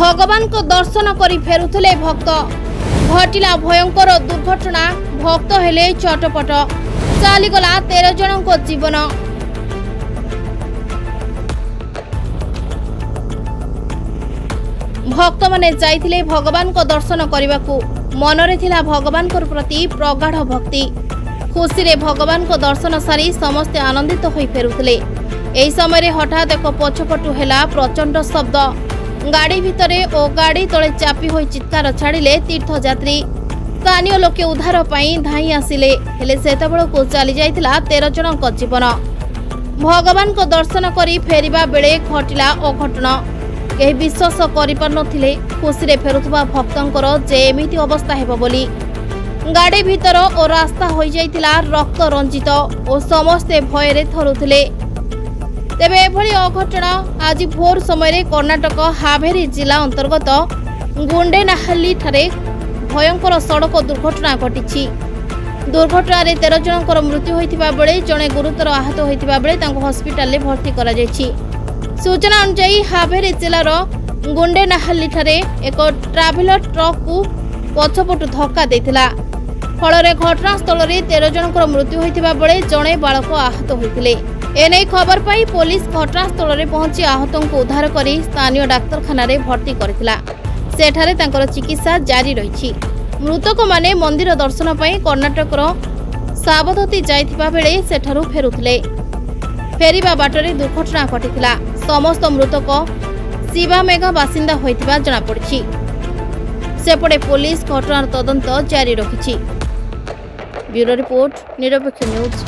ଭଗବାନଙ୍କ ଦର୍ଶନ କରି ଫେରୁଥିଲେ ଭକ୍ତ ଘଟିଲା ଭୟଙ୍କର ଦୁର୍ଘଟଣା ଭକ୍ତ ହେଲେ ଚଟପଟ ଚାଲିଗଲା ତେର ଜଣଙ୍କ ଜୀବନ ଭକ୍ତମାନେ ଯାଇଥିଲେ ଭଗବାନଙ୍କ ଦର୍ଶନ କରିବାକୁ ମନରେ ଥିଲା ଭଗବାନଙ୍କ ପ୍ରତି ପ୍ରଗାଢ଼ ଭକ୍ତି ଖୁସିରେ ଭଗବାନଙ୍କ ଦର୍ଶନ ସାରି ସମସ୍ତେ ଆନନ୍ଦିତ ହୋଇ ଫେରୁଥିଲେ ଏହି ସମୟରେ ହଠାତ୍ ଏକ ପଛପଟୁ ହେଲା ପ୍ରଚଣ୍ଡ ଶବ୍ଦ গাড়ি ভিতরে ও গাড়ি তলে চাপি হয়ে চিৎকার ছাড়িলে তীর্থযাত্রী স্থানীয় লোকে উদ্ধার পাই ধাই আসিলে হেলে সেতবেলকু চালি যাই তের জনক জীবন ভগবানক দর্শন করে ফেরিবা বেড়ে ঘটিলা অঘটন কেহি বিশ্বাস করিপারিনলে খুশিরে ফেরুথিবা ভক্তঙ্কর যে এমিতি অবস্থা হেব বলি গাড়ি ভিতর ও রাস্তা হয়ে যাই রক্ত রঞ্জিত ও সমস্তে ভয়ের থরুলে ତେବେ ଏଭଳି ଅଘଟଣ ଆଜି ଭୋର ସମୟରେ କର୍ଣ୍ଣାଟକ ହାଭେରି ଜିଲ୍ଲା ଅନ୍ତର୍ଗତ ଗୁଣ୍ଡେନାହାଲିଠାରେ ଭୟଙ୍କର ସଡ଼କ ଦୁର୍ଘଟଣା ଘଟିଛି ଦୁର୍ଘଟଣାରେ ତେର ଜଣଙ୍କର ମୃତ୍ୟୁ ହୋଇଥିବା ବେଳେ ଜଣେ ଗୁରୁତର ଆହତ ହୋଇଥିବା ବେଳେ ତାଙ୍କୁ ହସ୍ପିଟାଲରେ ଭର୍ତ୍ତି କରାଯାଇଛି ସୂଚନା ଅନୁଯାୟୀ ହାଭେରି ଜିଲ୍ଲାର ଗୁଣ୍ଡେନାହାଲିଠାରେ ଏକ ଟ୍ରାଭେଲର ଟ୍ରକ୍କୁ ପଛପଟୁ ଧକ୍କା ଦେଇଥିଲା ଫଳରେ ଘଟଣାସ୍ଥଳରେ ତେର ଜଣଙ୍କର ମୃତ୍ୟୁ ହୋଇଥିବା ବେଳେ ଜଣେ ବାଳକ ଆହତ ହୋଇଥିଲେ এনে খবর পাই পুলিশ ঘটনাস্থল পৌঁছি আহত উদ্ধার করে স্থানীয় ডাক্তারখানায় ভর্তি করে সেঠারে তাঁর চিকিৎসা জারি রয়েছে মৃতক মানে মন্দির দর্শন পাই কর্ণাটকর সাবধতি যাই বেড়ে সেঠার ফেরুলে ফেরা বাটরে দুর্ঘটনা ঘটি সমস্ত মৃতক শিবামেঘা বাসিন্দা হয়ে জনাপড়ি সেপটে পুলিশ ঘটনার তদন্ত জারি রাখি ব্যুরো রিপোর্ট নিরপেক্ষ নিউজ